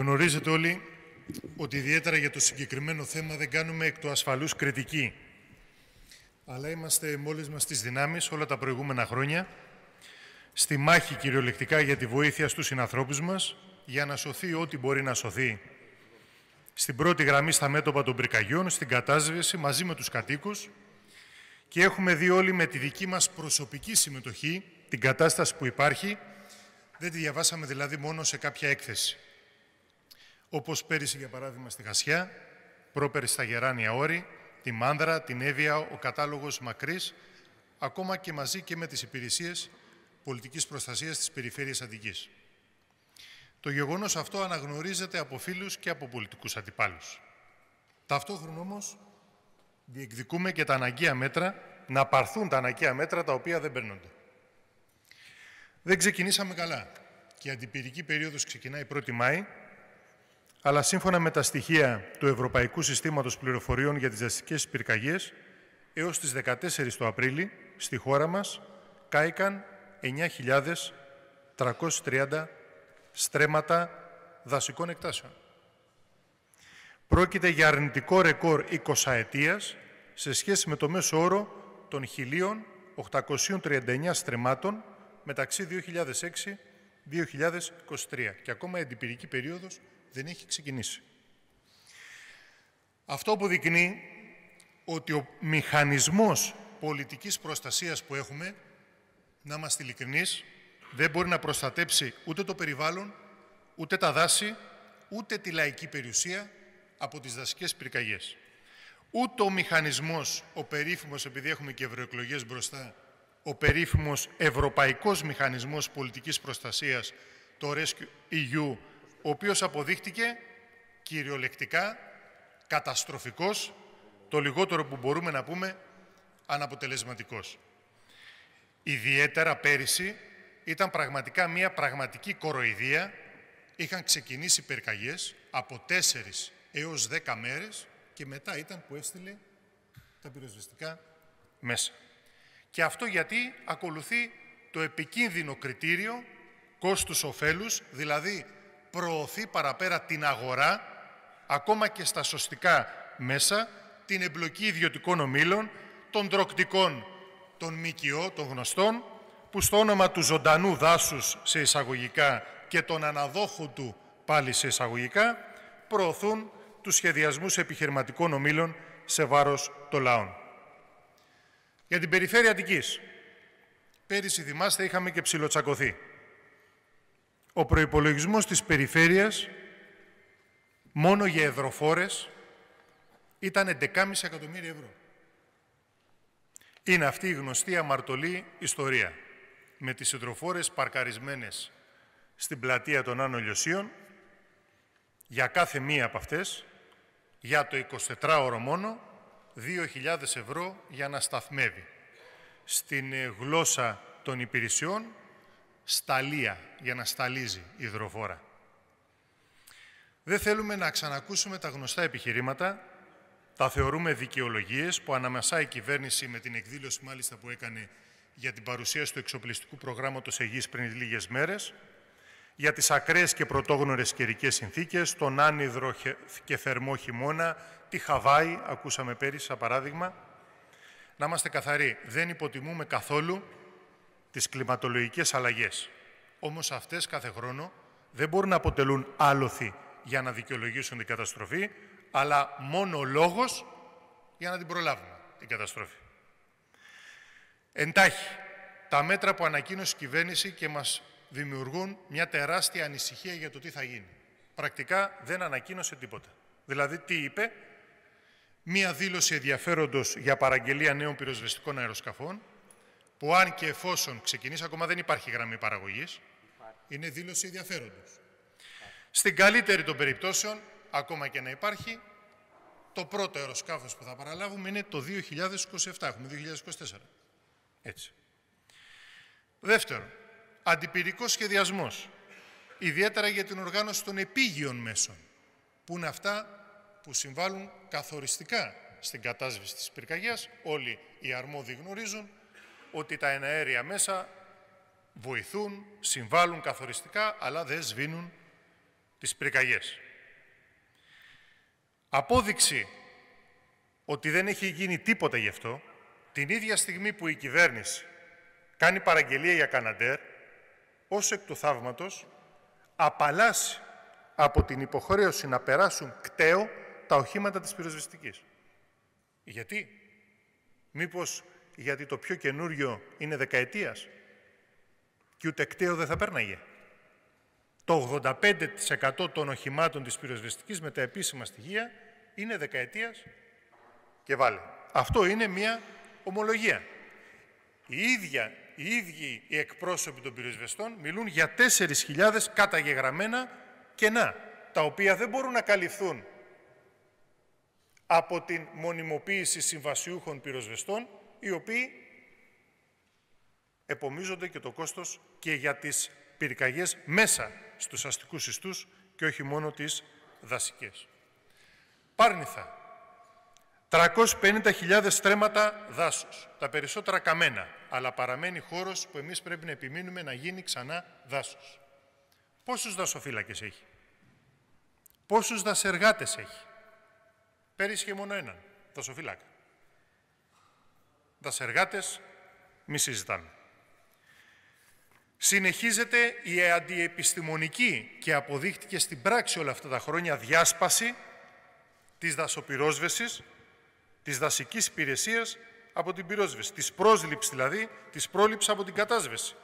Γνωρίζετε όλοι ότι ιδιαίτερα για το συγκεκριμένο θέμα δεν κάνουμε εκ του ασφαλούς κριτική. Αλλά είμαστε μόλις μας τις δυνάμεις όλα τα προηγούμενα χρόνια στη μάχη κυριολεκτικά για τη βοήθεια στους συνανθρώπους μας για να σωθεί ό,τι μπορεί να σωθεί στην πρώτη γραμμή στα μέτωπα των πυρκαγιών, στην κατάσβεση μαζί με τους κατοίκους και έχουμε δει όλοι με τη δική μας προσωπική συμμετοχή την κατάσταση που υπάρχει. Δεν τη διαβάσαμε δηλαδή μόνο σε κάποια έκθεση. Όπως πέρυσι για παράδειγμα στη Χασιά, πρόπερι στα Γεράνια Όρη, τη Μάνδρα, την Εύβοια, ο κατάλογος μακρύς, ακόμα και μαζί και με τις υπηρεσίες πολιτικής προστασίας της περιφέρειας Αττικής. Το γεγονός αυτό αναγνωρίζεται από φίλους και από πολιτικούς αντιπάλους. Ταυτόχρονα όμως διεκδικούμε και τα αναγκαία μέτρα, να πάρθουν τα αναγκαία μέτρα τα οποία δεν παίρνονται. Δεν ξεκινήσαμε καλά και η αντιπυρική περίοδος ξεκινάει 1η Μάη, αλλά σύμφωνα με τα στοιχεία του Ευρωπαϊκού Συστήματος Πληροφοριών για τις Δαστικές Πυρκαγιές, έως τις 14 του Απρίλη, στη χώρα μας, κάηκαν 9.330 στρέμματα δασικών εκτάσεων. Πρόκειται για αρνητικό ρεκόρ 20 ετίας σε σχέση με το μέσο όρο των 1.839 στρεμάτων μεταξύ 2006-2023 και ακόμα η αντιπυρική περίοδος δεν έχει ξεκινήσει. Αυτό αποδεικνύει ότι ο μηχανισμός πολιτικής προστασίας που έχουμε, να είμαστε ειλικρινείς, δεν μπορεί να προστατέψει ούτε το περιβάλλον, ούτε τα δάση, ούτε τη λαϊκή περιουσία από τις δασικές πυρκαγιές. Ούτε ο μηχανισμός, ο περίφημος, επειδή έχουμε και ευρωεκλογές μπροστά, ο περίφημος Ευρωπαϊκός Μηχανισμός Πολιτικής Προστασίας, το Rescue EU, ο οποίος αποδείχτηκε κυριολεκτικά καταστροφικός, το λιγότερο που μπορούμε να πούμε αναποτελεσματικός. Ιδιαίτερα πέρυσι ήταν πραγματικά μια πραγματική κοροϊδία. Είχαν ξεκινήσει πυρκαγιές από 4 έως 10 μέρες και μετά ήταν που έστειλε τα πυροσβεστικά μέσα. Και αυτό γιατί ακολουθεί το επικίνδυνο κριτήριο κόστους-οφέλους, δηλαδή προωθεί παραπέρα την αγορά, ακόμα και στα σωστικά μέσα, την εμπλοκή ιδιωτικών ομίλων, των τροκτικών των ΜΚΟ, των γνωστών, που στο όνομα του ζωντανού δάσους σε εισαγωγικά και των αναδόχων του πάλι σε εισαγωγικά, προωθούν τους σχεδιασμούς επιχειρηματικών ομίλων σε βάρος των λαών. Για την περιφέρεια Αττικής, πέρυσι θυμάστε είχαμε και ψιλοτσακωθεί. Ο προϋπολογισμός της περιφέρειας μόνο για εδροφόρες ήταν 11,5 εκατομμύρια ευρώ. Είναι αυτή η γνωστή αμαρτωλή ιστορία με τις υδροφόρες παρκαρισμένες στην πλατεία των Άνω Λιωσίων για κάθε μία από αυτές, για το 24ωρο μόνο, 2.000 ευρώ για να σταθμεύει. Στην ε, γλώσσα των υπηρεσιών, σταλία, για να σταλίζει η υδροφόρα. Δεν θέλουμε να ξανακούσουμε τα γνωστά επιχειρήματα, τα θεωρούμε δικαιολογίες που αναμεσάει η κυβέρνηση με την εκδήλωση μάλιστα που έκανε για την παρουσίαση του εξοπλιστικού προγράμματος Αιγής πριν λίγες μέρες, για τις ακραίες και πρωτόγνωρες καιρικές συνθήκες, τον άνυδρο και θερμό χειμώνα, τη Χαβάη, ακούσαμε πέρυσι, σαν παράδειγμα. Να είμαστε καθαροί, δεν υποτιμούμε καθόλου τις κλιματολογικές αλλαγές. Όμως αυτές κάθε χρόνο δεν μπορούν να αποτελούν άλοθη για να δικαιολογήσουν την καταστροφή, αλλά μόνο λόγος για να την προλάβουμε, την καταστροφή. Εντάχει, τα μέτρα που ανακοίνωσε η κυβέρνηση και μας δημιουργούν μια τεράστια ανησυχία για το τι θα γίνει. Πρακτικά δεν ανακοίνωσε τίποτα. Δηλαδή, τι είπε, μία δήλωση ενδιαφέροντος για παραγγελία νέων πυροσβεστικών αεροσκαφών, που αν και εφόσον ξεκινήσει, ακόμα δεν υπάρχει γραμμή παραγωγής, είναι δήλωση ενδιαφέροντος. Στην καλύτερη των περιπτώσεων, ακόμα και να υπάρχει, το πρώτο αεροσκάφος που θα παραλάβουμε είναι το 2027, έχουμε 2024. Έτσι. Δεύτερον, αντιπυρικός σχεδιασμός, ιδιαίτερα για την οργάνωση των επίγειων μέσων, που είναι αυτά που συμβάλλουν καθοριστικά στην κατάσβεση της πυρκαγιάς. Όλοι οι αρμόδιοι γνωρίζουν ότι τα εναέρια μέσα βοηθούν, συμβάλλουν καθοριστικά, αλλά δεν σβήνουν τις πυρκαγιές. Απόδειξη ότι δεν έχει γίνει τίποτα γι' αυτό, την ίδια στιγμή που η κυβέρνηση κάνει παραγγελία για Καναντέρ, ως εκ του θαύματος απαλλάσσει από την υποχρέωση να περάσουν κταίο τα οχήματα της πυροσβεστικής. Γιατί; Μήπως γιατί το πιο καινούριο είναι δεκαετίας και ούτε κταίο δεν θα πέρναγε. Το 85% των οχημάτων της πυροσβεστικής με τα επίσημα στοιχεία είναι δεκαετίας και βάλε. Αυτό είναι μια ομολογία. Οι, ίδια, οι ίδιοι οι εκπρόσωποι των πυροσβεστών μιλούν για 4.000 καταγεγραμμένα κενά, τα οποία δεν μπορούν να καλυφθούν από την μονιμοποίηση συμβασιούχων πυροσβεστών, οι οποίοι επομίζονται και το κόστος και για τις πυρκαγιές μέσα στους αστικούς ιστούς και όχι μόνο τις δασικές. Πάρνηθα. 350.000 στρέμματα δάσους, τα περισσότερα καμένα, αλλά παραμένει χώρος που εμείς πρέπει να επιμείνουμε να γίνει ξανά δάσος. Πόσους δασοφύλακες έχει, πόσους δασεργάτες έχει; Πέρυσι είχε μόνο έναν, δασοφύλακα. Δασεργάτες μη συζητάμε. Συνεχίζεται η αντιεπιστημονική και αποδείχτηκε στην πράξη όλα αυτά τα χρόνια διάσπαση της δασοπυρόσβεσης, της δασικής υπηρεσίας από την πυρόσβεση, της πρόσληψης δηλαδή, της πρόληψης από την κατάσβεση.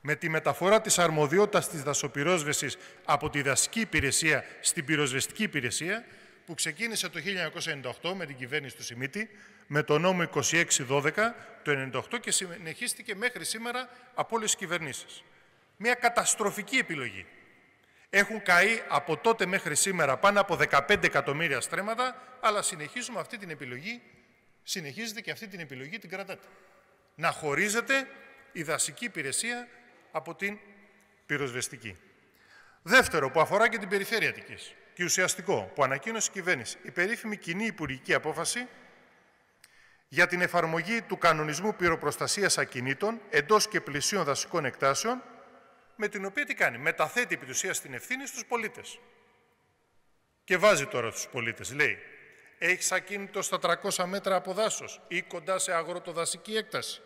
Με τη μεταφορά της αρμοδιότητας της δασοπυρόσβεσης από τη δασική υπηρεσία στην πυροσβεστική υπηρεσία, που ξεκίνησε το 1998 με την κυβέρνηση του Σιμίτη, με το νόμο 2612 το 1998 και συνεχίστηκε μέχρι σήμερα από όλες τις κυβερνήσεις. Μια καταστροφική επιλογή. Έχουν καεί από τότε μέχρι σήμερα πάνω από 15 εκατομμύρια στρέμματα, αλλά συνεχίζουμε αυτή την επιλογή, συνεχίζεται και αυτή την επιλογή την κρατάτε. Να χωρίζεται η δασική υπηρεσία από την πυροσβεστική. Δεύτερο, που αφορά και την περιφέρεια Αττικής και ουσιαστικό, που ανακοίνωσε η κυβέρνηση, η περίφημη κοινή υπουργική απόφαση για την εφαρμογή του κανονισμού πυροπροστασίας ακινήτων εντός και πλησίων δασικών εκτάσεων, με την οποία τι κάνει, μεταθέτει επί ουσίας την ευθύνη στους πολίτες. Και βάζει τώρα τους πολίτες, λέει, έχεις ακίνητο στα 300 μέτρα από δάσος ή κοντά σε αγροτοδασική έκταση.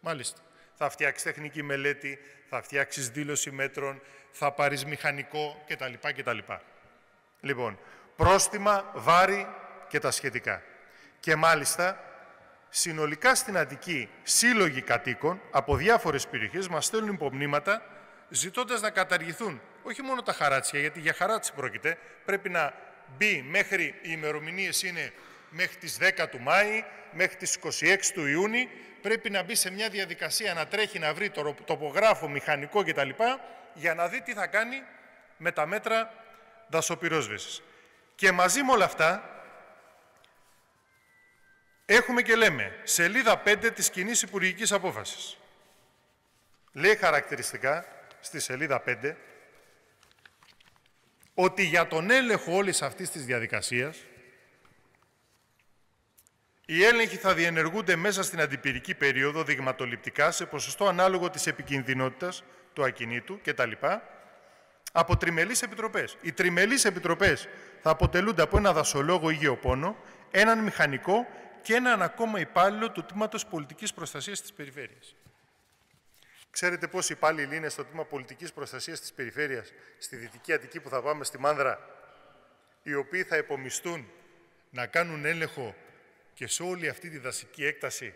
Μάλιστα. Θα φτιάξεις τεχνική μελέτη, θα φτιάξεις δήλωση μέτρων, θα πάρεις μηχανικό κτλ. κτλ. Λοιπόν, πρόστιμα, βάρη και τα σχετικά. Και μάλιστα συνολικά στην Αττική σύλλογοι κατοίκων από διάφορες περιοχές μας στέλνουν υπομνήματα ζητώντας να καταργηθούν όχι μόνο τα χαράτσια, γιατί για χαράτσι πρόκειται, πρέπει να μπει μέχρι, οι ημερομηνίες είναι μέχρι τις 10 του Μάη, μέχρι τις 26 του Ιούνιου, πρέπει να μπει σε μια διαδικασία να τρέχει να βρει το τοπογράφο, μηχανικό κτλ. για να δει τι θα κάνει με τα μέτρα δασοπυρόσβεσης. Και μαζί με όλα αυτά, Έχουμε και λέμε, σελίδα 5 της κοινής υπουργικής απόφασης. Λέει χαρακτηριστικά, στη σελίδα 5, ότι για τον έλεγχο όλης αυτής της διαδικασίας, οι έλεγχοι θα διενεργούνται μέσα στην αντιπυρική περίοδο δειγματοληπτικά σε ποσοστό ανάλογο της επικινδυνότητας του ακινήτου κτλ. Από τριμελείς επιτροπές. Οι τριμελείς επιτροπές θα αποτελούνται από ένα δασολόγο ή γεωπόνο, έναν μηχανικό και έναν ακόμα υπάλληλο του Τμήματος Πολιτικής Προστασίας της Περιφέρειας. Ξέρετε πόσοι υπάλληλοι είναι στο Τμήμα Πολιτικής Προστασίας της Περιφέρειας, στη Δυτική Αττική που θα πάμε στη Μάνδρα, οι οποίοι θα επομιστούν να κάνουν έλεγχο και σε όλη αυτή τη δασική έκταση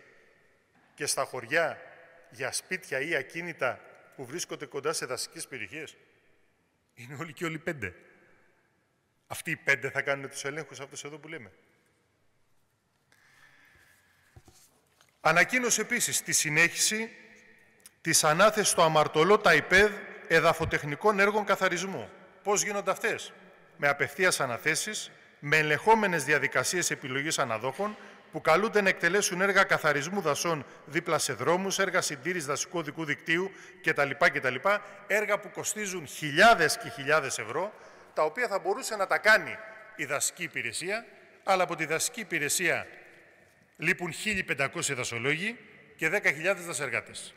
και στα χωριά για σπίτια ή ακίνητα που βρίσκονται κοντά σε δασικές περιοχές; Είναι όλοι και όλοι πέντε. Αυτοί οι πέντε θα κάνουν τους ελέγχους αυτούς εδώ που λέμε. Ανακοίνωσε επίσης τη συνέχιση της ανάθεσης στο αμαρτωλό ΤΑΙΠΕΔ εδαφοτεχνικών έργων καθαρισμού. Πώς γίνονται αυτές; Με απευθείας αναθέσεις, με ελεγχόμενες διαδικασίες επιλογής αναδόχων που καλούνται να εκτελέσουν έργα καθαρισμού δασών δίπλα σε δρόμους, έργα συντήρησης δασικού οδικού δικτύου κτλ. κτλ. Έργα που κοστίζουν χιλιάδες και χιλιάδες ευρώ, τα οποία θα μπορούσε να τα κάνει η δασική υπηρεσία, αλλά από τη δασική υπηρεσία λείπουν 1.500 δασολόγοι και 10.000 δασεργάτες.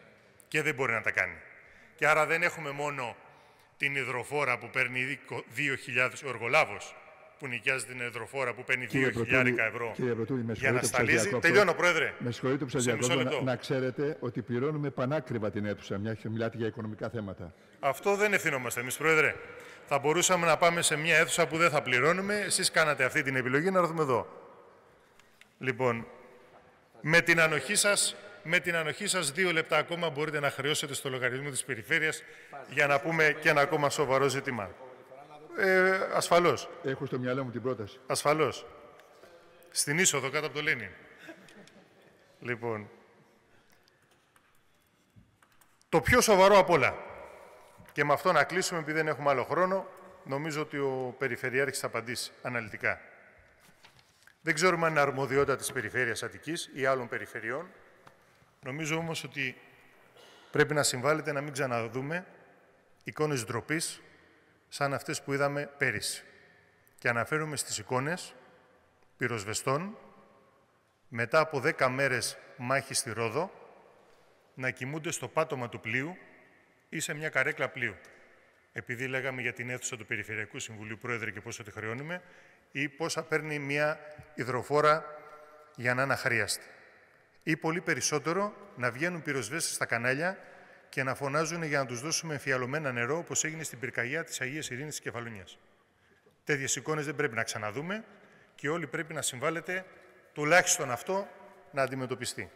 Και δεν μπορεί να τα κάνει. Και άρα δεν έχουμε μόνο την υδροφόρα που παίρνει ήδη 2.000, ο εργολάβος που νοικιάζει την υδροφόρα που παίρνει 2.000 ευρώ κύριε Πρωτούλη, με για να συγχωρείτε που σας σταλίζει. διακόπτω. Τελειώνω, Πρόεδρε. Με συγχωρείτε που σας Σε μισό διακόπτω. λεπτό. Να, να ξέρετε ότι πληρώνουμε πανάκριβα την αίθουσα, μια και μιλάτε για οικονομικά θέματα. Αυτό δεν ευθυνόμαστε εμείς, Πρόεδρε. Θα μπορούσαμε να πάμε σε μια αίθουσα που δεν θα πληρώνουμε. Εσείς κάνατε αυτή την επιλογή να έρθουμε εδώ. Λοιπόν, με την ανοχή σας, με την ανοχή σας, δύο λεπτά ακόμα μπορείτε να χρεώσετε στο λογαριασμό της περιφέρειας για να πούμε και ένα ακόμα σοβαρό ζήτημα. Ε, ασφαλώς, Έχω στο μυαλό μου την πρόταση. ασφαλώς. Στην είσοδο κάτω από το Λένιν. Λοιπόν, το πιο σοβαρό απ' όλα, και με αυτό να κλείσουμε επειδή δεν έχουμε άλλο χρόνο, νομίζω ότι ο Περιφερειάρχης θα απαντήσει αναλυτικά. Δεν ξέρουμε αν είναι αρμοδιότητα της Περιφέρειας Αττικής ή άλλων περιφερειών. Νομίζω όμως ότι πρέπει να συμβάλλεται να μην ξαναδούμε εικόνες ντροπής σαν αυτές που είδαμε πέρυσι. Και αναφέρομαι στις εικόνες πυροσβεστών μετά από 10 μέρες μάχη στη Ρόδο να κοιμούνται στο πάτωμα του πλοίου ή σε μια καρέκλα πλοίου. Επειδή λέγαμε για την αίθουσα του Περιφερειακού Συμβουλίου Πρόεδρε και πόσο τη χρεώνουμε, ή πόσα παίρνει μια υδροφόρα για να είναι αχρίαστη. Ή πολύ περισσότερο να βγαίνουν πυροσβέστες στα κανάλια και να φωνάζουν για να τους δώσουμε εμφιαλωμένα νερό, όπως έγινε στην πυρκαγιά της Αγίας Ειρήνης της Κεφαλονίας. Τέτοιες εικόνες δεν πρέπει να ξαναδούμε και όλοι πρέπει να συμβάλλετε τουλάχιστον αυτό να αντιμετωπιστεί.